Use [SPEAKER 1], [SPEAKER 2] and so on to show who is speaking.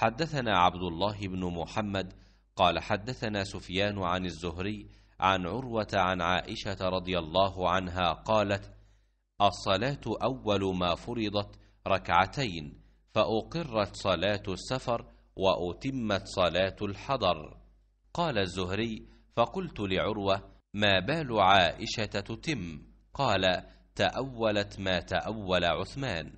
[SPEAKER 1] حدثنا عبد الله بن محمد قال حدثنا سفيان عن الزهري عن عروة عن عائشة رضي الله عنها قالت الصلاة أول ما فرضت ركعتين فأقرت صلاة السفر وأتمت صلاة الحضر. قال الزهري فقلت لعروة ما بال عائشة تتم؟ قال تأولت ما تأول عثمان.